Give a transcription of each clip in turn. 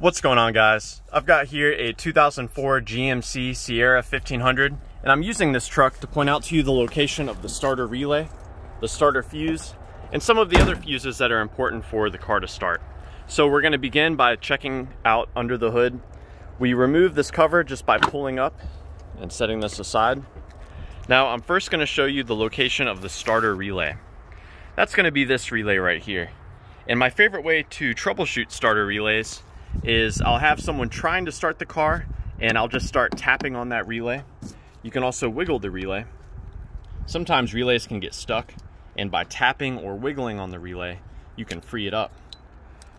What's going on guys? I've got here a 2004 GMC Sierra 1500 and I'm using this truck to point out to you the location of the starter relay, the starter fuse, and some of the other fuses that are important for the car to start. So we're going to begin by checking out under the hood. We remove this cover just by pulling up and setting this aside. Now I'm first going to show you the location of the starter relay. That's going to be this relay right here. And my favorite way to troubleshoot starter relays is I'll have someone trying to start the car and I'll just start tapping on that relay. You can also wiggle the relay. Sometimes relays can get stuck and by tapping or wiggling on the relay, you can free it up.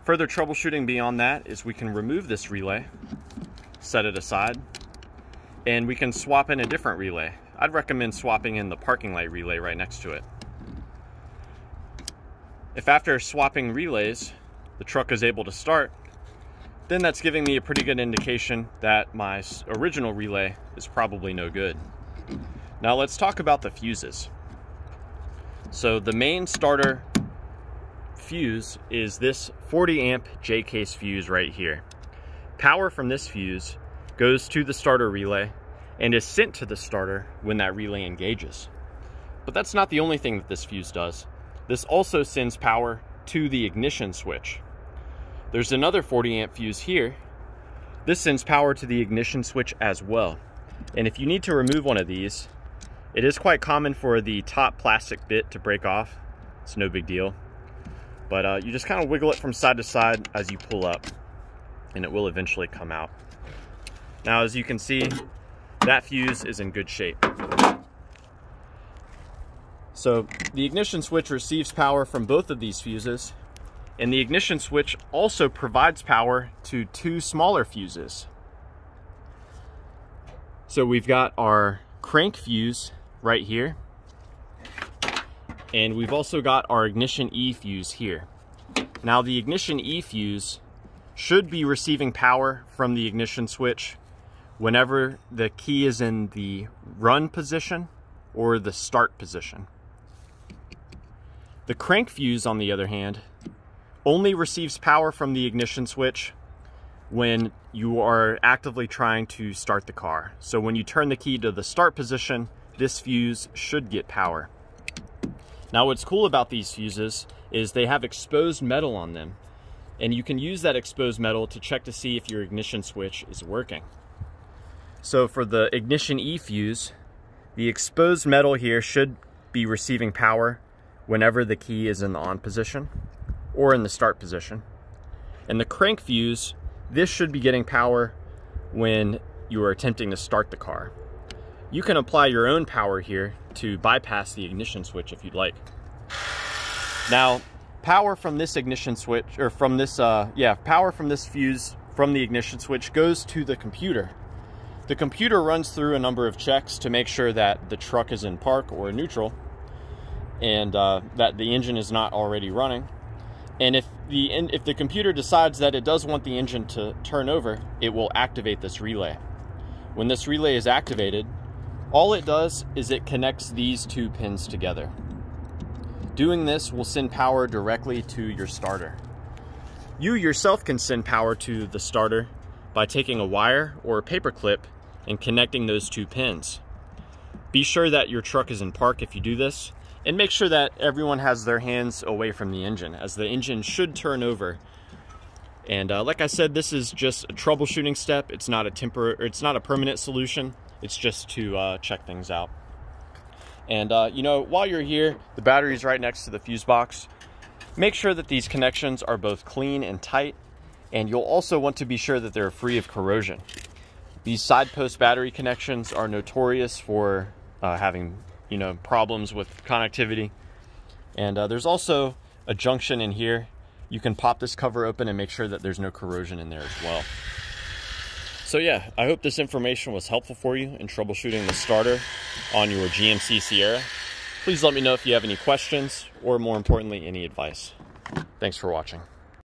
Further troubleshooting beyond that is we can remove this relay, set it aside, and we can swap in a different relay. I'd recommend swapping in the parking light relay right next to it. If after swapping relays, the truck is able to start, then that's giving me a pretty good indication that my original relay is probably no good. Now let's talk about the fuses. So the main starter fuse is this 40 amp J-case fuse right here. Power from this fuse goes to the starter relay and is sent to the starter when that relay engages. But that's not the only thing that this fuse does. This also sends power to the ignition switch. There's another 40 amp fuse here. This sends power to the ignition switch as well. And if you need to remove one of these, it is quite common for the top plastic bit to break off. It's no big deal. But uh, you just kind of wiggle it from side to side as you pull up and it will eventually come out. Now, as you can see, that fuse is in good shape. So the ignition switch receives power from both of these fuses and the ignition switch also provides power to two smaller fuses. So we've got our crank fuse right here. And we've also got our ignition E fuse here. Now the ignition E fuse should be receiving power from the ignition switch whenever the key is in the run position or the start position. The crank fuse, on the other hand, only receives power from the ignition switch when you are actively trying to start the car. So when you turn the key to the start position, this fuse should get power. Now what's cool about these fuses is they have exposed metal on them and you can use that exposed metal to check to see if your ignition switch is working. So for the ignition E fuse, the exposed metal here should be receiving power whenever the key is in the on position or in the start position. And the crank fuse, this should be getting power when you are attempting to start the car. You can apply your own power here to bypass the ignition switch if you'd like. Now, power from this ignition switch, or from this, uh, yeah, power from this fuse from the ignition switch goes to the computer. The computer runs through a number of checks to make sure that the truck is in park or neutral and uh, that the engine is not already running and if the if the computer decides that it does want the engine to turn over, it will activate this relay. When this relay is activated, all it does is it connects these two pins together. Doing this will send power directly to your starter. You yourself can send power to the starter by taking a wire or a paper clip and connecting those two pins. Be sure that your truck is in park if you do this, and make sure that everyone has their hands away from the engine as the engine should turn over. And uh, like I said this is just a troubleshooting step. It's not a temporary it's not a permanent solution. It's just to uh, check things out. And uh, you know while you're here the battery is right next to the fuse box. Make sure that these connections are both clean and tight and you'll also want to be sure that they're free of corrosion. These side post battery connections are notorious for uh, having you know, problems with connectivity. And uh, there's also a junction in here. You can pop this cover open and make sure that there's no corrosion in there as well. So yeah, I hope this information was helpful for you in troubleshooting the starter on your GMC Sierra. Please let me know if you have any questions or more importantly, any advice. Thanks for watching.